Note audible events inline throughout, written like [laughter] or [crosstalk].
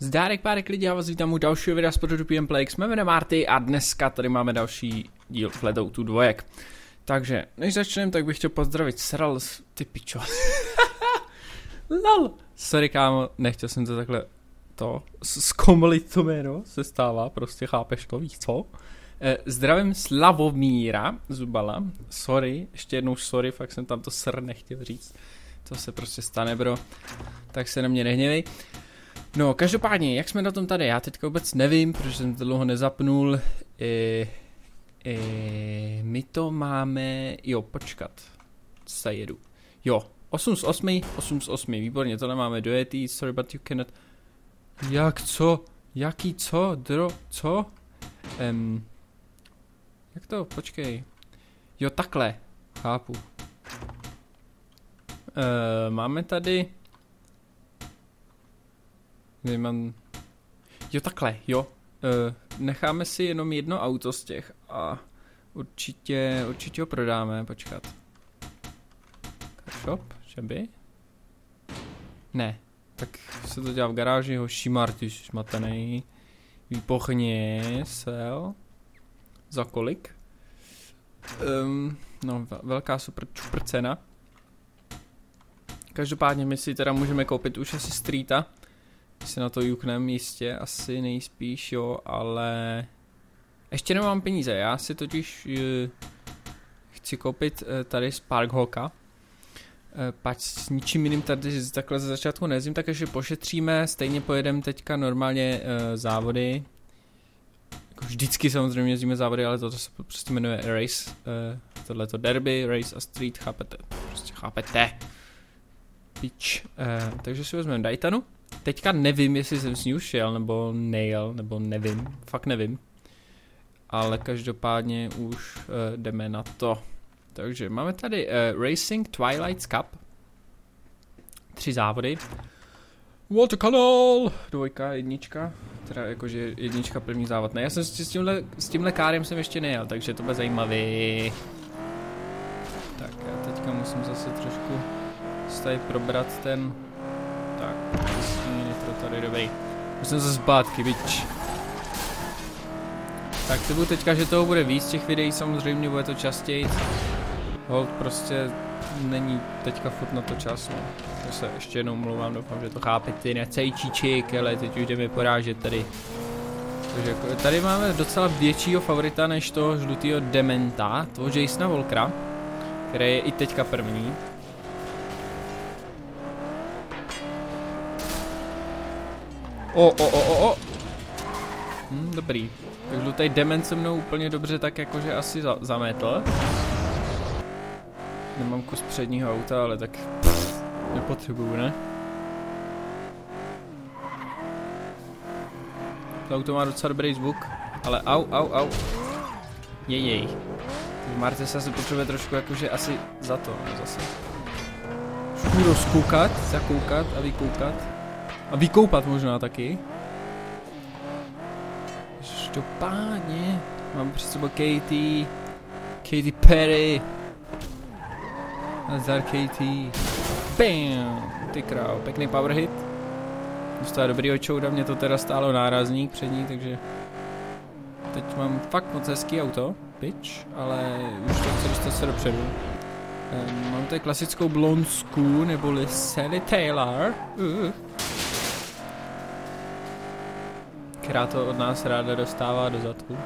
Zdárek párek lidí, já vás vítám u dalšího videa z pořadu PM Play, jsme jmenem Marty a dneska tady máme další díl tu dvojek. Takže, než začneme, tak bych chtěl pozdravit Sral, ty pičo. [laughs] Lol. Sorry kámo, nechtěl jsem to takhle, to, zkomolit to jméno, se stává, prostě chápeš to, víš co? Eh, zdravím Slavomíra Zubala, sorry, ještě jednou sorry, fakt jsem tam to sr nechtěl říct. To se prostě stane, bro. Tak se na mě nehněvej. No, každopádně, jak jsme na tom tady? Já teďka vůbec nevím, protože jsem to dlouho nezapnul. E, e, my to máme, jo, počkat. Se jedu. Jo, 8 z 8, 8 z 8, výborně, to nemáme dojetý, sorry but you cannot. Jak, co? Jaký, co? Dro, co? Um, jak to? Počkej. Jo, takhle. Chápu. Uh, máme tady Mám... Jo, takhle, jo. Uh, necháme si jenom jedno auto z těch a určitě, určitě ho prodáme, počkat. Shop, že by? Ne, tak se to dělá v garáži, hoší Marty, šmatený. Výpochně, sel. Za kolik? Um, no, velká super, super cena. Každopádně my si teda můžeme koupit už asi streeta si na to juknem jistě, asi nejspíš jo, ale ještě nemám peníze, já si totiž uh, chci koupit uh, tady z Parkhawka, uh, pač s ničím jiným tady takhle ze začátku nejezdím, tak ještě pošetříme, stejně pojedeme teďka normálně uh, závody, jako vždycky samozřejmě jezdíme závody, ale toto se prostě jmenuje Race, uh, tohle to Derby, Race a Street, chápete, prostě chápete, pitch, uh, takže si vezmeme Daytonu, Teďka nevím, jestli jsem s ní už šel, nebo nejel, nebo nevím, fakt nevím. Ale každopádně už uh, jdeme na to. Takže máme tady uh, Racing Twilight Cup. Tři závody. Watercolor! Dvojka, jednička. Teda jakože jednička první závod. Ne, já jsem s tímhle, s tímhle kárem jsem ještě nejel, takže to bude zajímavý. Tak já teďka musím zase trošku tady probrat ten tady dobrý. Jsem zase zpátky, bič. Tak to teďka, že toho bude víc těch videí, samozřejmě bude to častěji. Hold prostě není teďka furt na to čas, no. To se ještě jednou mluvám, doufám, že to chápete, necejčíček, ale teď už jdeme porážet tady. Takže jako, tady máme docela většího favorita než toho žlutého Dementa, toho Jasona Volkra, který je i teďka první. O, o, o, o, o. Hm, dobrý. Takže tady Demen se mnou úplně dobře tak jakože asi za zametl. Nemám kus předního auta, ale tak pff, nepotřebuju, ne? To auto má docela dobrý zvuk, ale au, au, au. Jejej. Takže Marte se asi potřebuje trošku jakože asi za to, ne, zase. Trošku rozkoukat, zakoukat a vykoukat. A vykoupat možná taky. Každopádně mám před sebou Katie, Katy Perry. Nazdar Katie. Bam! Ty král, pěkný power hit. Dostala dobrýho čouda, mě to teda stálo nárazník přední, takže teď mám fakt moc hezký auto, pitch, ale už to chci dostat se dopředu. Um, mám tady klasickou blonsku, neboli Sally Taylor. Uh která to od nás ráda dostává do zadku.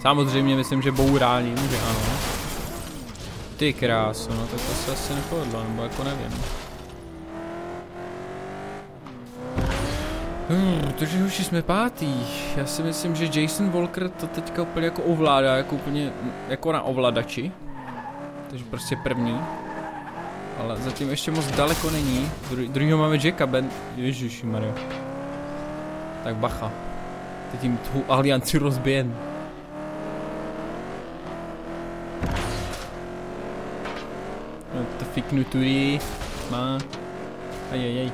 Samozřejmě myslím, že bouráním, že ano. Ty krásu, no tak to se asi nepovedlo, nebo jako nevím. Hmm, protože už jsme pátý. Já si myslím, že Jason Walker to teďka úplně jako ovládá, jako úplně jako na ovladači. Takže prostě první. Ale zatím ještě moc daleko není. Dru druhýho máme Jacka Ben... Ježiši Mario. Tak bacha. Teď jim tu alianci rozbijen. No to fiknutury má. Ajajaj.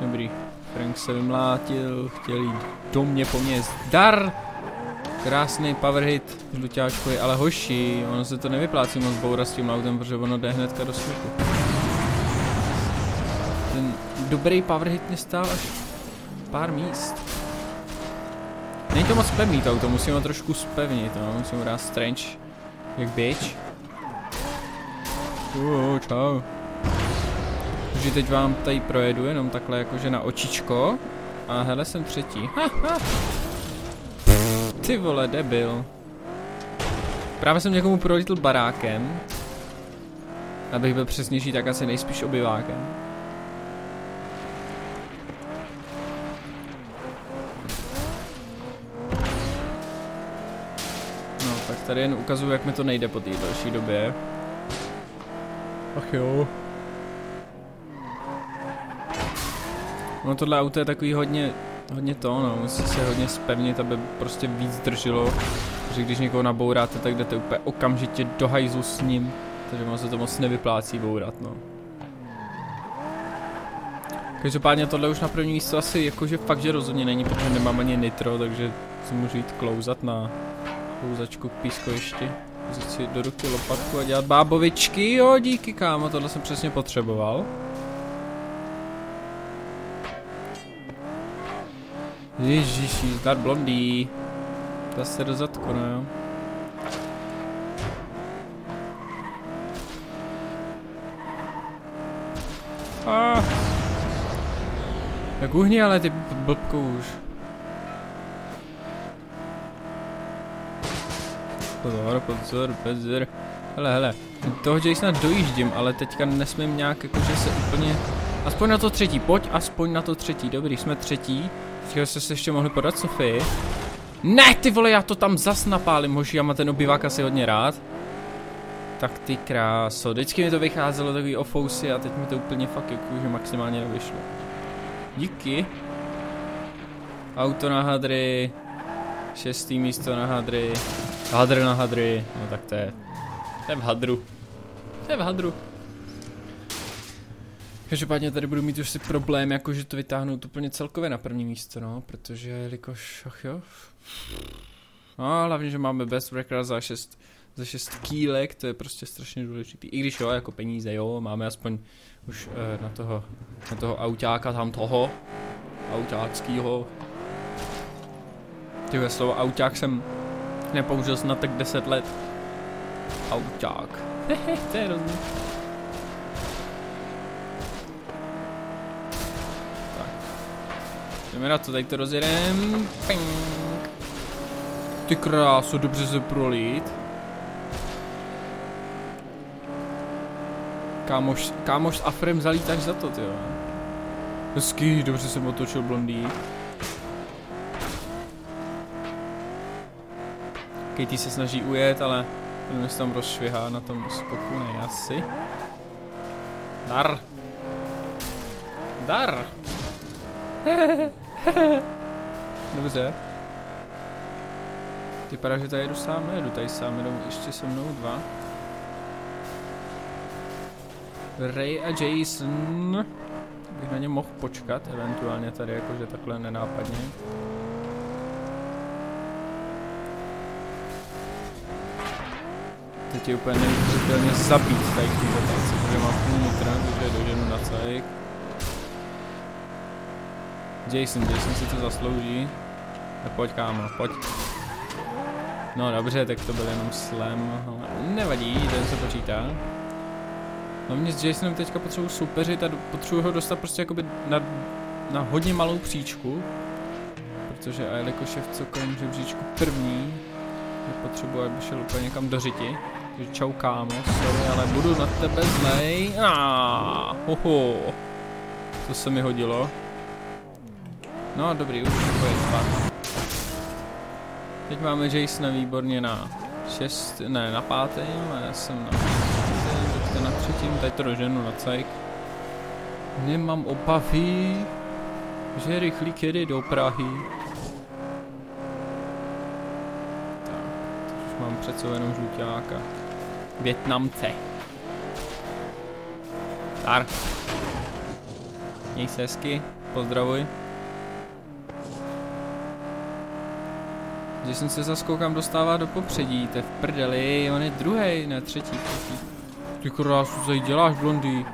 Dobrý. Frank se vymlátil, chtěl jít do mě po mě zdar. Krásný power hit, žluťáčkový, ale hoši, ono se to nevyplácí moc bourat s tím autem, protože ono jde hnedka do smyku. Ten dobrý power hit mě stál až pár míst. Není to moc pevný to auto, musím ho trošku spevnit, no, musím ho strange, jak bitch. Uh, čau. Takže teď vám tady projedu jenom takhle jakože na očičko. A hele, jsem třetí. Ha, ha. Ty vole, debil. Právě jsem někomu prolítl barákem. Abych byl přesnější, tak asi nejspíš obyvákem. Tady jen ukazuju, jak mi to nejde po té další době. Ach jo. No tohle auto je takový hodně, hodně to, no, musí se hodně spevnit, aby prostě víc drželo. Že když někoho nabouráte, tak jdete úplně okamžitě do hajzu s ním. Takže vám se to moc nevyplácí bourat, no. Každopádně tohle už na první místo asi jakože fakt, že rozhodně není, protože nemám ani nitro, takže si můžu jít klouzat na klouzačku k pískovišti. Vzít si do ruky lopatku a dělat bábovičky, jo díky kámo, tohle jsem přesně potřeboval. Ježiši, zdar blondý. Zase do zadku, no jo. Ah. Jak uhni ale ty blbku už. Pozor, pozor, pozor. Hele, hele, toho Jasona dojíždím, ale teďka nesmím nějak jakože se úplně... Aspoň na to třetí, pojď aspoň na to třetí, dobrý, jsme třetí. Teďka jste se ještě mohli podat Sofii. Ne, ty vole, já to tam zas napálím, hoši, já mám ten obyvák asi hodně rád. Tak ty kráso, vždycky mi to vycházelo takový ofousy a teď mi to úplně fakt jakože maximálně nevyšlo. Díky. Auto na hadry. Šestý místo na hadry. Hadr na hadry. No tak to je. To je v hadru. To je v hadru. Každopádně tady budu mít už si problém, jakože to vytáhnout úplně celkově na první místo, no, protože jelikož, ach jo. No, hlavně, že máme best record za 6, za 6 kýlek, to je prostě strašně důležitý. I když jo, jako peníze, jo, máme aspoň už eh, na toho, na toho autáka tam toho, autáckýho. Tyhle slovo auták jsem nepoužil snad tak 10 let. Auták. [laughs] to je hrozný. Tak. Jdeme na to, tady to rozjedem. Ping. Ty krásu, dobře se prolít. Kámoš, kámoš s Afrem zalítáš za to, tyjo. Hezký, dobře jsem otočil blondý. Katie se snaží ujet, ale on se tam rozšvihá na tom skoku, ne asi. Dar. Dar. [laughs] Dobře. Vypadá, že tady jedu sám, nejedu tady sám, jedou ještě se mnou dva. Ray a Jason. Bych na ně mohl počkat, eventuálně tady jakože takhle nenápadně. Je úplně neuvěřitelně zabít tady v této protože mám půl nitra, takže doženu na cajk. Jason, Jason si to zaslouží. Tak pojď kámo, pojď. No dobře, tak to byl jenom slam, ale nevadí, ten se počítá. Hlavně s Jasonem teďka potřebuji soupeřit a potřebuji ho dostat prostě jakoby na, na hodně malou příčku. Protože a jelikož je v celkovém žebříčku první, tak potřebuji, aby šel úplně někam do řiti. Čau kámo, sorry, ale budu na tebe zlej. Ah, hoho. To se mi hodilo. No dobrý, už je spát. Teď máme Jasona výborně na 6, ne na pátém, a já jsem na teďka na třetím, tady to doženu na cajk. Nemám obavy, že rychlý kedy do Prahy. Tak, už mám sebou jenom žluťáka. Větnamce. Dar. Měj se hezky, pozdravuj. Když jsem se za skokám dostává do popředí, to je v prdeli, on je druhý, ne třetí, třetí. Ty krásu, co děláš, blondý?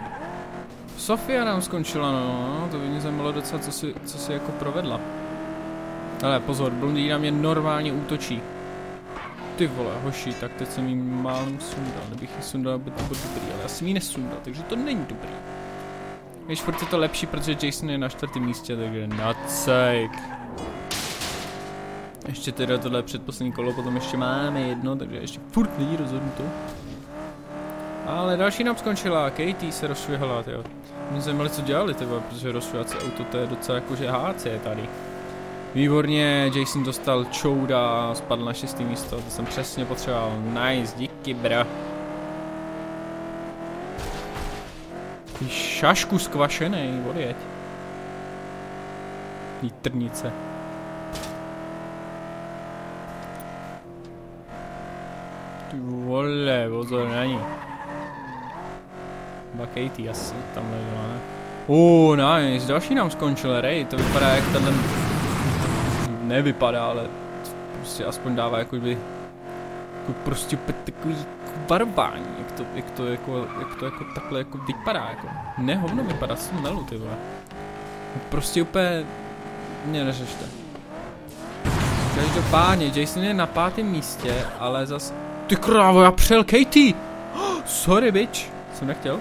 Sofia nám skončila, no, to by mě zajímalo docela, co si, co si jako provedla. Ale pozor, blondýna mě normálně útočí. Ty vole, hoši, tak teď jsem jí málem sundal. Kdybych ji sundal, by to bylo dobrý, ale já jsem jí nesundal, takže to není dobrý. Víš, furt je to lepší, protože Jason je na čtvrtém místě, takže nadsejk. Ještě teda tohle předposlední kolo, potom ještě máme jedno, takže ještě furt není rozhodnuto. Ale další nám skončila, Katie se rozšvihala, jo. Mě zajímalo, co dělali, tyba, protože rozšvihací auto to je docela jakože HC tady. Výborně, Jason dostal čouda, spadl na šestý místo, to jsem přesně potřeboval. Nice, díky bra. Ty šašku skvašenej, odjeď. Lítrnice. Ty vole, pozor na ní. Katie asi tam ležela, ne? Uh, nice, další nám skončil Ray, to vypadá jak ten nevypadá, ale prostě aspoň dává jako by jako prostě takový varování, jak to, jak to jako, jak to jako takhle jako vypadá, jako ne hovno vypadá, jsem melu, ty vole. Prostě úplně, mě neřešte. Každopádně, Jason je na pátém místě, ale zas, ty krávo, já přel Katie! Oh, [gasps] sorry, bitch, jsem nechtěl.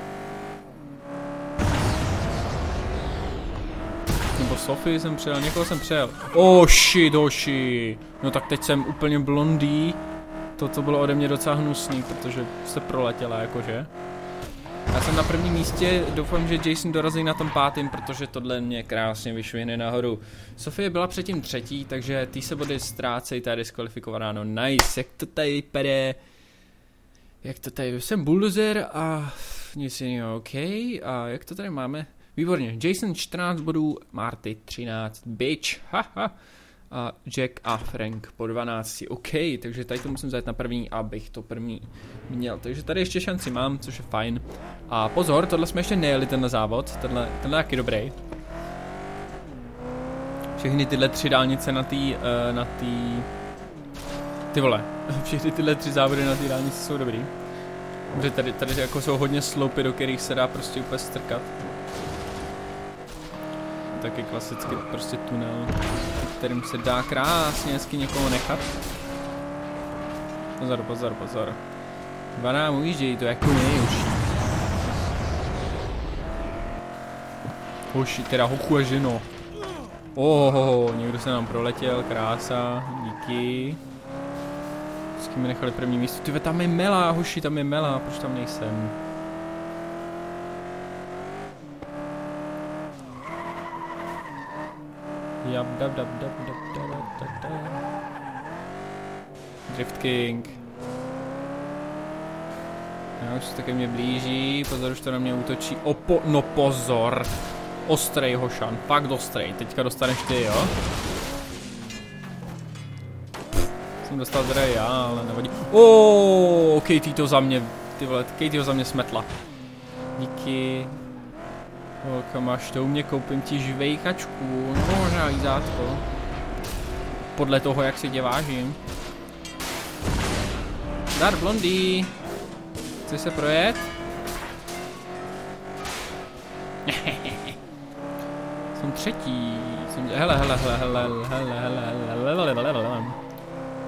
Sofii jsem přijel, někoho jsem přijel. Oh shit, hoši. No tak teď jsem úplně blondý. To bylo ode mě docela hnusný, protože se proletěla jakože. Já jsem na prvním místě, doufám, že Jason dorazí na tom pátým, protože tohle mě krásně vyšvihne nahoru. Sofie byla předtím třetí, takže ty se body ztrácejí, ta je diskvalifikovaná, no nice, jak to tady vypadá. Jak to tady, jsem bulldozer a nic jiného, OK, a jak to tady máme? Výborně, Jason 14 bodů, Marty 13, bitch, haha. A Jack a Frank po 12, OK, takže tady to musím zajít na první, abych to první měl. Takže tady ještě šanci mám, což je fajn. A pozor, tohle jsme ještě nejeli tenhle závod, tenhle, tenhle je taky dobrý. Všechny tyhle tři dálnice na tý, uh, na tý... Ty vole, [laughs] všechny tyhle tři závody na té dálnici jsou dobrý. Protože tady, tady jako jsou hodně sloupy, do kterých se dá prostě úplně strkat taky klasicky prostě tunel, kterým se dá krásně hezky někoho nechat. Pozor, pozor, pozor. Dva nám ujíždějí, to jako už. Hoši, teda hochu a ženo. Ohoho, někdo se nám proletěl, krása, díky. S kým nechali první místo? Ty tam je Mela, hoši, tam je Mela, proč tam nejsem? Jab, dab, dab, dab, dab, dab, dab, dab. Drift King. Já už se také mě blíží, pozor, už to na mě útočí. Opo, no pozor. Ostrej hošan, fakt ostrej. Teďka dostaneš ty, jo? Jsem dostal teda já, ale nevadí. Oh, Katie to za mě, ty vole, Katie ho za mě smetla. Díky. Holka, máš to u mě, koupím ti žvejkačku, no možná lízátko. Podle toho, jak si tě vážím. Dar blondý. Chci se projet? Jsem třetí. Jsem... Hele, hele, hele, hele, hele, hele, hele, hele, hele, hele.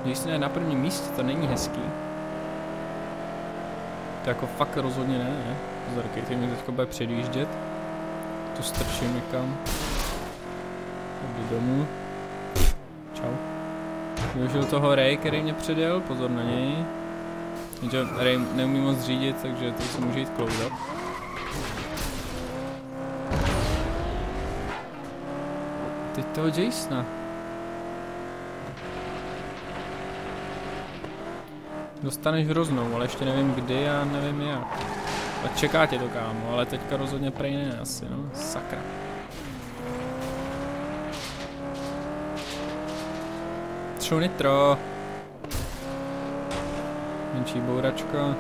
Když jsi na prvním místě, to není hezký. To jako fakt rozhodně ne, ne? Pozor, ty mě teďka bude předjíždět to strčím někam. Jdu domů. Čau. Využil toho Ray, který mě předjel, pozor na něj. Jenže Ray neumí moc řídit, takže to se může jít close Teď toho Jasona. Dostaneš hroznou, ale ještě nevím kdy a nevím jak. A čeká tě to, kámo, ale teďka rozhodně prej ne asi, no, sakra. Třu nitro. Menší bouračka.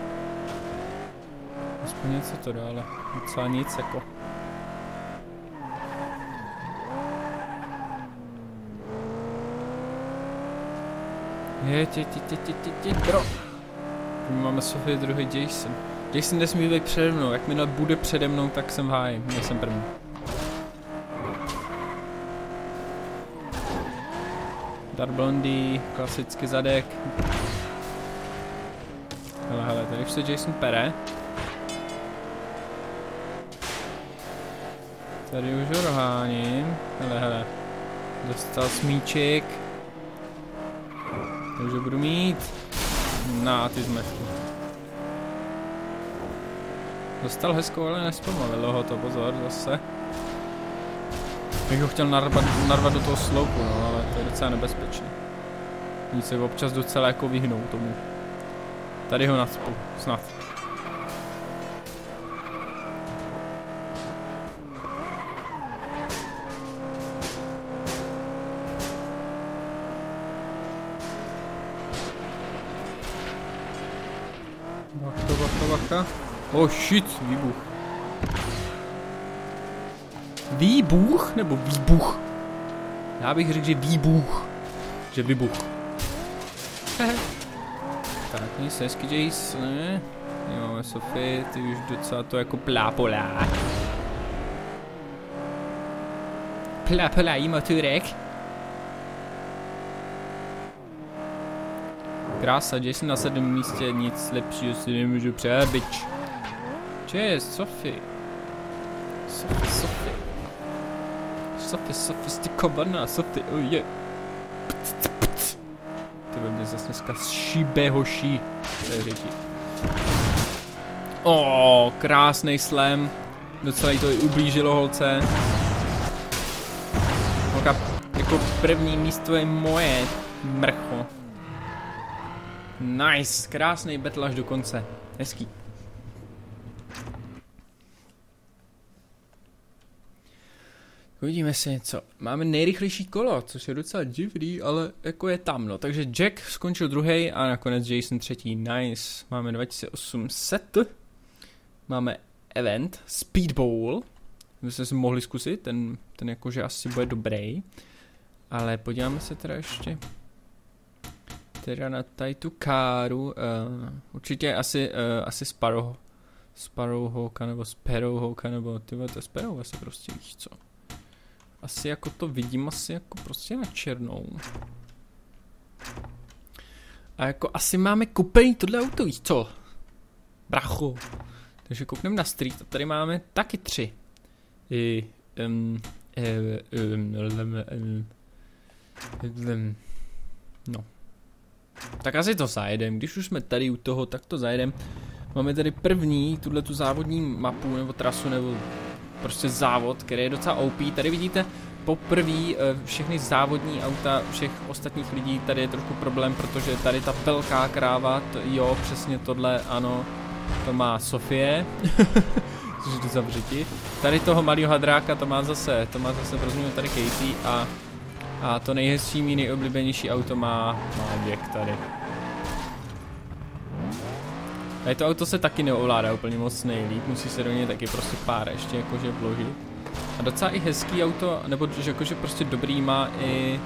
Aspoň něco to dá, ale docela nic jako. Je, tě, tě, tě, tě, tě, tě, bro. Máme Sofie druhý Jason. Jason nesmí být přede mnou, jakmile bude přede mnou, tak jsem v háji, nejsem první. Dar Blondie, klasický zadek. Hele, hele, tady už se Jason pere. Tady už ho roháním. Hele, hele. Dostal smíček. Takže budu mít. Na ty zmetky. Dostal hezkou, ale nespomalilo ho to, pozor, zase. Bych ho chtěl narvat, narvat do toho sloupu, no, ale to je docela nebezpečné. Oni se občas docela jako vyhnou tomu. Tady ho nadspu, snad. Oh shit, výbuch. Výbuch nebo výbuch? Já bych řekl, že výbuch. Že výbuch. [laughs] tak, nic hezky, Jason. Jo, máme Sofie, ty už docela to jako plápolá. Plápolá motorek. Krása, Jason na sedmém místě, nic lepšího si nemůžu Cheers, Sophie. Sophie, Sophie. Sophie, sofistikovaná, Sophie, oh yeah. Ty ve mě zase dneska. To je řeči. O, krásný slam. Docela jí to i ublížilo holce. Holka, jako první místo je moje, mrcho. Nice, krásný battle až do konce. Hezký. Uvidíme si něco. Máme nejrychlejší kolo, což je docela divný, ale jako je tam, no. Takže Jack skončil druhý a nakonec Jason třetí. Nice. Máme 2800. Máme event, Speedball. My jsme si mohli zkusit, ten, ten jakože asi bude dobrý. Ale podíváme se teda ještě teda na tady tu káru. Uh, určitě asi, uh, asi Sparrow, Sparrowhawka nebo Sparrowhawka nebo ty to Sparrow asi prostě víš co. Asi jako to vidím asi jako prostě na černou. A jako asi máme kupený tohle auto, víš co? Bracho. Takže koukneme na street a tady máme taky tři. I, um, no. Tak asi to zajedem, když už jsme tady u toho, tak to zajedem. Máme tady první, tuhle tu závodní mapu, nebo trasu, nebo prostě závod, který je docela OP. Tady vidíte poprvé eh, všechny závodní auta všech ostatních lidí, tady je trošku problém, protože tady ta velká kráva, to, jo, přesně tohle, ano, to má Sofie, [laughs] což je zavřeti. Tady toho malého hadráka to má zase, to má zase v tady Katie a, a to nejhezčí, mý nejoblíbenější auto má, má Jack tady. A to auto se taky neovládá úplně moc nejlíp, musí se do něj taky prostě pár ještě jakože vložit. A docela i hezký auto, nebo že jakože prostě dobrý má i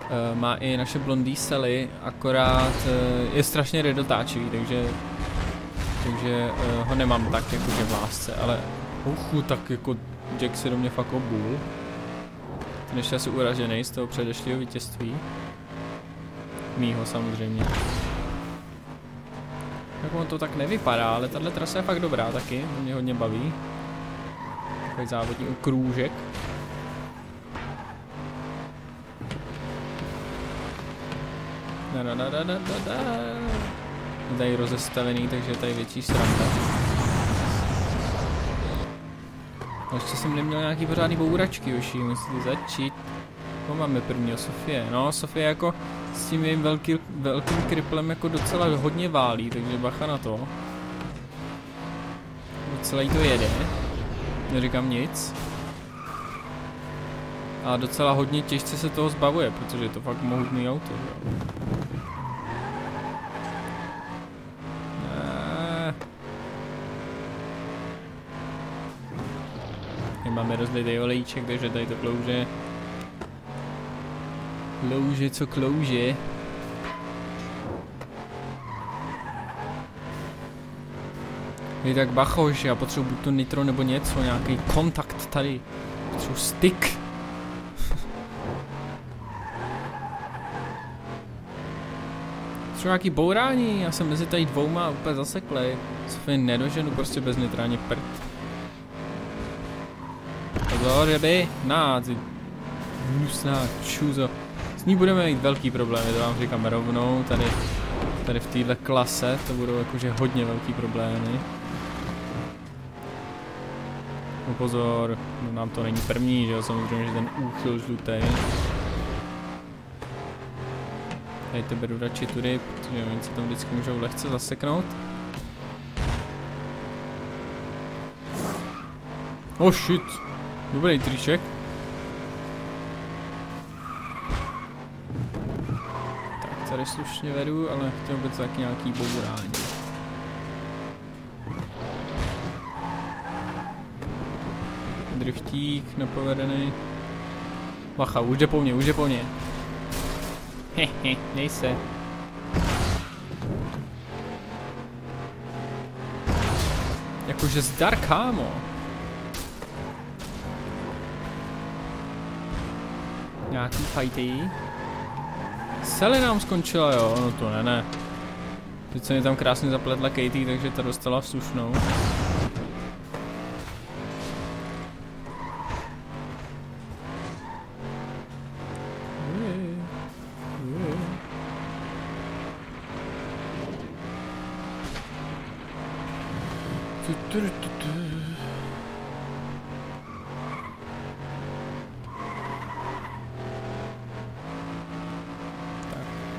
uh, má i naše blondý sely, akorát uh, je strašně redotáčivý, takže takže uh, ho nemám tak jakože v lásce, ale uchu, tak jako Jack se do mě fakt obul. Ten ještě asi uražený z toho předešlého vítězství. Mýho samozřejmě. Tak on to tak nevypadá, ale tahle trasa je fakt dobrá taky, mě hodně baví. Takový závodní krůžek. Da, da, da, da, da, da. Tady rozestavený, takže je tady větší sranda. A ještě jsem neměl nějaký pořádný bouračky, už musíte začít. No máme prvního Sofie. No, Sofie jako s tím jejím velký, velkým kriplem jako docela hodně válí, takže bacha na to. Docela jí to jede. Neříkám nic. A docela hodně těžce se toho zbavuje, protože je to fakt mohutný auto. Jo. Máme rozlitý olejček, takže tady to klouže. Klouže, co klouže. Je tak bachoš, já potřebuji buď to nitro nebo něco, nějaký kontakt tady. Potřebuji stick. Třeba nějaký bourání, já jsem mezi tady dvouma úplně zaseklej. Sofie nedoženu prostě bez nitra ani prd. Pozor, jeby, na, ty hnusná čuzo. Ní budeme mít velký problémy, to vám říkám rovnou, tady, tady v téhle klase, to budou jakože hodně velký problémy. No pozor, no nám to není první, že jo, samozřejmě, že ten úchyl žlutý. Tady to beru radši tudy, protože oni se tam vždycky můžou lehce zaseknout. Oh shit, dobrý triček. Tady slušně vedu, ale chtěl bych taky nějaký bourání. Driftík nepovedený. Bacha, už jde po mně, už jde po mně. Hehe, nej se. Jakože zdar, kámo. Nějaký fighty. Sely nám skončila, jo, no to ne, ne. Teď se mi tam krásně zapletla Katie, takže ta dostala slušnou.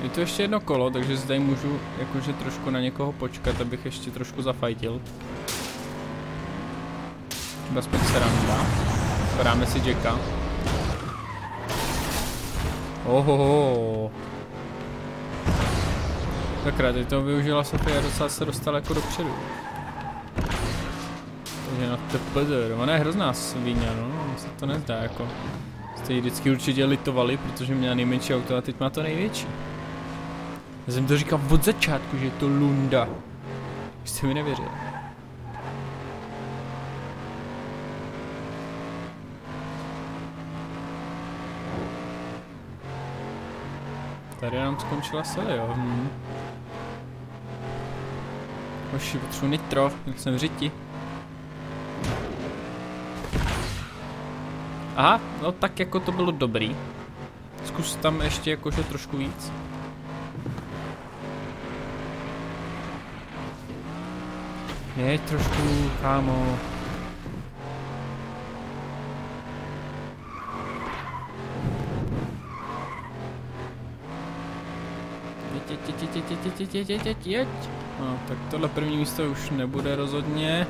Je to ještě jedno kolo, takže zde můžu jakože trošku na někoho počkat, abych ještě trošku zafajtil. Třeba aspoň sranda. Podáme si Jacka. Ohoho. Sakra, teď to využila Sofie a docela se dostala jako dopředu. Takže na TPD, ona je hrozná svíňa, no, se to nezdá jako. Jste ji vždycky určitě litovali, protože měla nejmenší auto a teď má to největší. Já jsem to říkal od začátku, že je to Lunda. Jste mi nevěřil. Tady nám skončila sele, jo. Hm. Hoši, potřebuji nitro, jsem řiti. Aha, no tak jako to bylo dobrý. Zkus tam ještě jakože trošku víc. Jeď trošku, kámo. Jeď, jeď, jeď, jeď, jeď, jeď, jeď, jeď, jeď, jeď. No, tak tohle první místo už nebude rozhodně.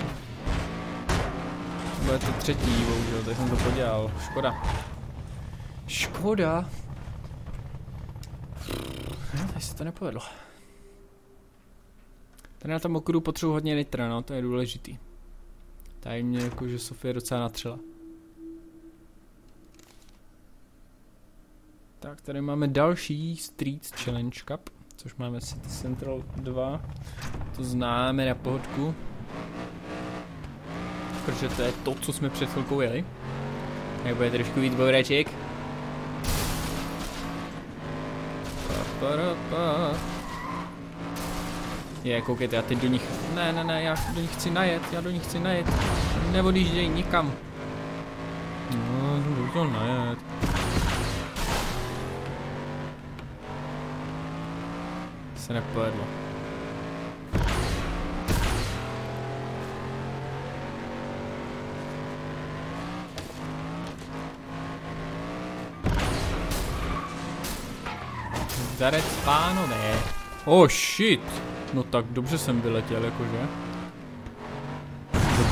Bude to třetí, bohužel, tak jsem to podělal. Škoda. Škoda. No, tady se to nepovedlo. Tady na tom okruhu potřebuji hodně nitra, no, to je důležitý. Tady mě jakože Sofie docela natřela. Tak, tady máme další Street Challenge Cup, což máme City Central 2. To známe na pohodku. Protože to je to, co jsme před chvilkou jeli. Jak bude trošku víc boureček. Pa, pa, pa. Je, koukejte, já teď do nich... Ne, ne, ne, já do nich chci najet, já do nich chci najet. Neodjížděj nikam. No, jdu to najet. Se nepovedlo. Zarec pánové. Oh shit. No tak dobře jsem vyletěl, jakože.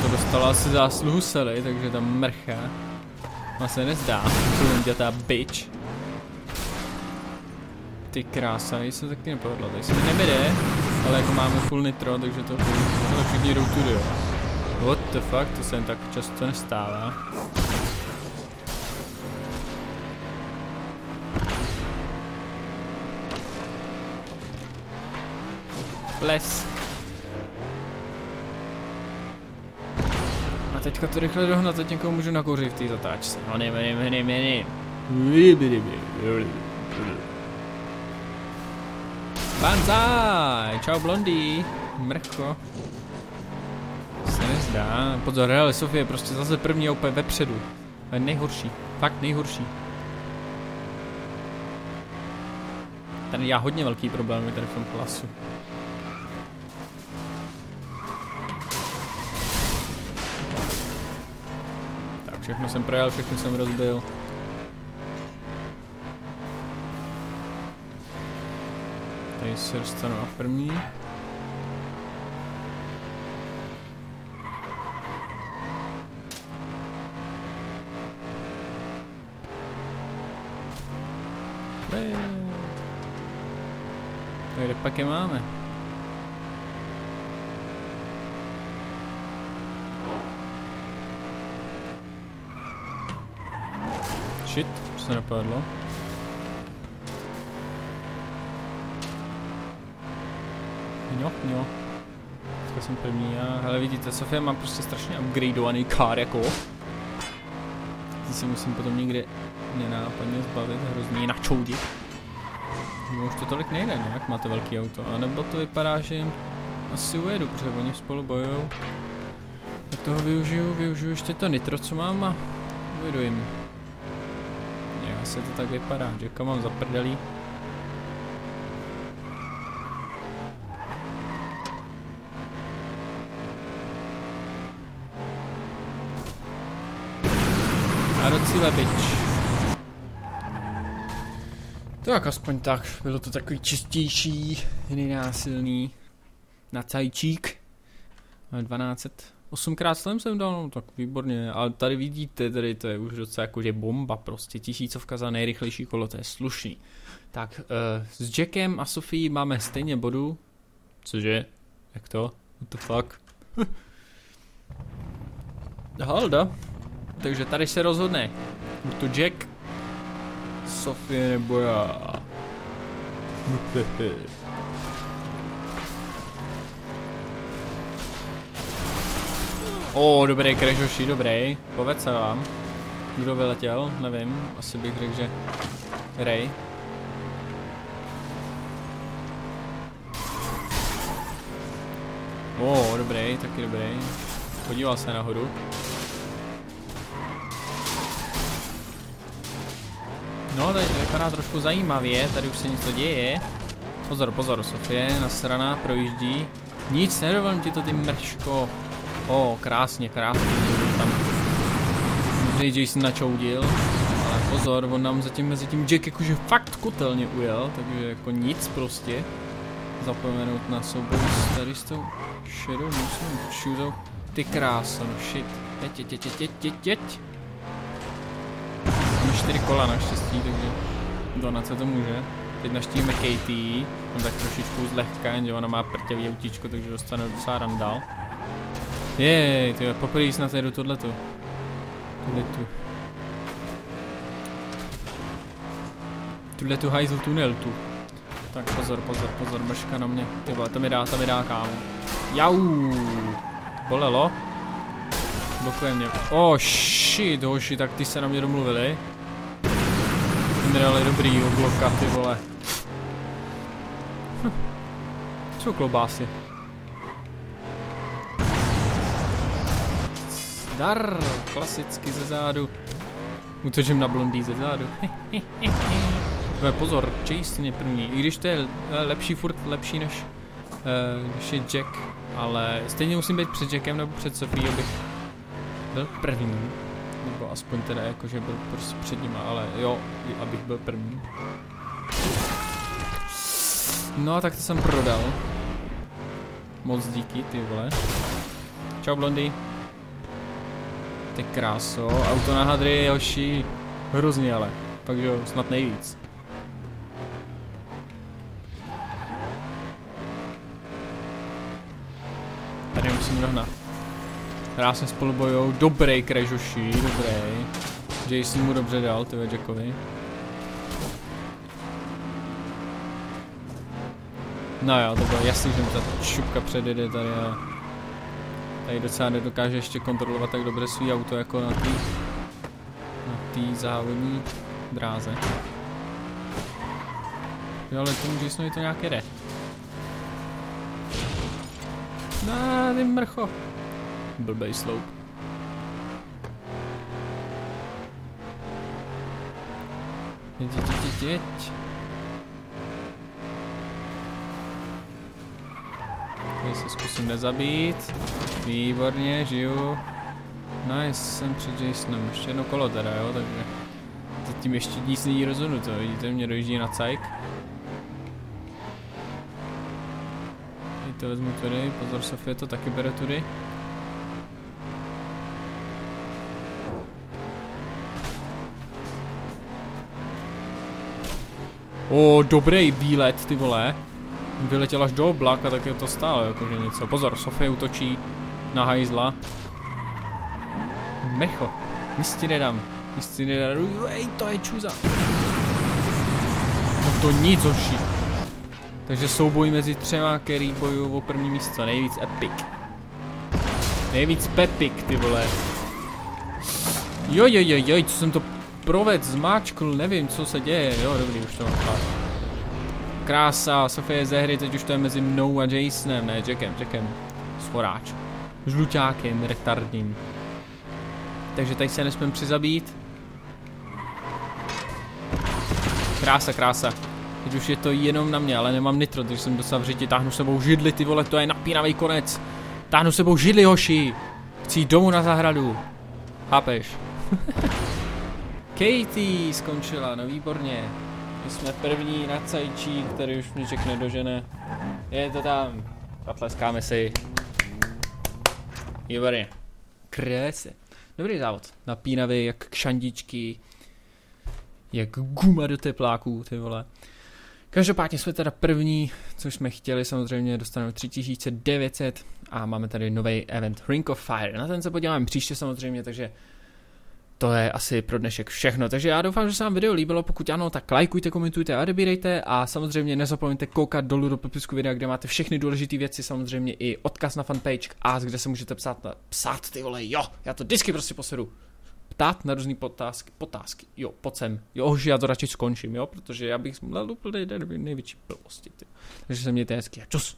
To dostala asi zásluhu Sely, takže ta mrcha. Ona se nezdá, ta bitch. Ty krása, jí se taky nepovedlo, tak se mi nebede, ale jako máme full nitro, takže to, to všichni jdou tudy, jo. What the fuck, to se jen tak často nestává. Les. teďka to rychle dohnat, teď někoho můžu nakouřit v té zatáčce. No ne, ne, ne, ne, ne. Banzai, čau blondý, mrcho. Se nezdá, pozor, hele, Sofie je prostě zase první a úplně vepředu. Ale nejhorší, fakt nejhorší. Tady já hodně velký problémy tady v tom klasu. Všechno jsem projel, všechno jsem rozbil. Tady se dostanu na první. Tak kde pak je máme? Shit, se napadlo. Jo, jo. Teďka jsem první a hele vidíte, Sofia má prostě strašně upgradeovaný car jako. Ty si musím potom někde nenápadně zbavit, hrozný načoudit. No už to tolik nejde, ne? Jak máte velký auto. A nebo to vypadá, že jim asi ujedu, protože oni spolu bojujou. Tak toho využiju, využiju ještě to nitro, co mám a ujedu jim. Se to tak vypadá, Jacka mám zaprdelí. A do cíle, bitch. Tak aspoň tak, bylo to takový čistější, nenásilný. Na cajčík. 12. Osmkrát slam jsem dal, no tak výborně, ale tady vidíte, tady to je už docela jakože bomba prostě, tisícovka za nejrychlejší kolo, to je slušný. Tak, uh, s Jackem a Sofií máme stejně bodu, cože, jak to, what the fuck. [laughs] Halda, takže tady se rozhodne, to Jack Sofie nebo já. [laughs] O, oh, dobrý Crashoshi, dobrý. Povedz se vám. Kdo vyletěl? Nevím. Asi bych řekl, že Ray. O, oh, dobrý, taky dobrý. Podíval se nahoru. No, tady to vypadá trošku zajímavě, tady už se něco děje. Pozor, pozor, Sofie, na strana projíždí. Nic, nedovolím ti to, ty mrško. O, krásně, krásně, tam Jason načoudil. Ale pozor, on nám zatím mezi tím Jack jakože fakt kotelně ujel, takže jako nic prostě. Zapomenout na souboj tady s tou Shadow Muslim Shootou. Ty krása, no shit. Jeď, jeď, jeď, jeď, jeď, jeď čtyři kola naštěstí, takže donat se to může. Teď naštívíme Katie, on tak trošičku zlehka, jenže ona má prťavý autíčko, takže dostane docela randál. Jej, ty poprvé snad jedu tohleto. Tuhletu. Tuhle tu hajzl tunel tu. Tak pozor, pozor, pozor, mrška na mě. Ty vole, to mi dá, to mi dá kámo. Jau. Bolelo? Blokuje mě. Oh shit, hoši, tak ty se na mě domluvili minerály dobrý, obloka, ty vole. Hm. Jsou klobásy. Dar, klasicky ze zádu. Utočím na blondý ze zádu. [laughs] Ale pozor, Chase je první. I když to je eh, lepší, furt lepší než, uh, než je Jack. Ale stejně musím být před Jackem nebo před Sophie, abych byl první. Nebo aspoň teda jako, že byl prostě před nima, ale jo, abych byl první. No tak to jsem prodal. Moc díky, ty vole. Čau blondy. Ty kráso, auto na hadry, Joši. Hrozně ale, takže snad nejvíc. Tady musím dohnat. Krásně spolu bojou. Dobrý Krežoši, dobrý. Jason mu dobře dal, ty Jackovi. No jo, to bylo jasný, že mu ta šupka předjede tady, ale... Tady docela nedokáže ještě kontrolovat tak dobře svý auto jako na té na tý závodní dráze. Jo, ale tomu Jasonovi to nějaké jde. Na, ty mrcho. Blbej sloup. Jeď, jeď, jeď, jeď. Tady se zkusím nezabít. Výborně, žiju. Nice, jsem před Jasonem. Ještě jedno kolo teda, jo, takže... Zatím ještě nic není rozhodnuto, vidíte, mě dojíždí na cajk. Teď to vezmu tudy, pozor, Sofie to taky bere tudy. O, dobrý výlet, ty vole. Vyletěl až do oblaka, tak je to stále jakože něco. Pozor, Sofie útočí na hajzla. Mecho, nic ti nedám. Nic ti nedám. Ej, to je čuza. No to nic, hoši. Takže souboj mezi třema, který bojují o první místo. Nejvíc epic. Nejvíc pepik, ty vole. Jo, jo, jo, jo, co jsem to proved, zmáčkl, nevím, co se děje. Jo, dobrý, už to mám Krása, Sofie ze hry, teď už to je mezi mnou a Jasonem, ne, Jackem, Jackem. Svoráč. Žluťákem, retardním. Takže tady se nesmím přizabít. Krása, krása. Teď už je to jenom na mě, ale nemám nitro, takže jsem docela v řiti. Táhnu sebou židli, ty vole, to je napínavý konec. Táhnu sebou židli, hoši. Chci jít domů na zahradu. Chápeš? [laughs] Katie skončila, no výborně. My jsme první na který už mě čekne dožene. Je to tam. Zatleskáme si. Výborně. Krése. Dobrý závod. Napínavý jak kšandičky. Jak guma do tepláků, ty vole. Každopádně jsme teda první, což jsme chtěli, samozřejmě dostaneme 3900 a máme tady nový event Ring of Fire. Na ten se podíváme příště samozřejmě, takže to je asi pro dnešek všechno. Takže já doufám, že se vám video líbilo. Pokud ano, tak lajkujte, komentujte a odebírejte. A samozřejmě nezapomeňte koukat dolů do popisku videa, kde máte všechny důležité věci. Samozřejmě i odkaz na fanpage a kde se můžete psát, na, psát ty vole, jo, já to vždycky prostě posedu. Ptát na různé potázky, potázky, jo, pojď sem, jo, že já to radši skončím, jo, protože já bych mlel úplně největší blbosti. Takže se mějte hezky a čus.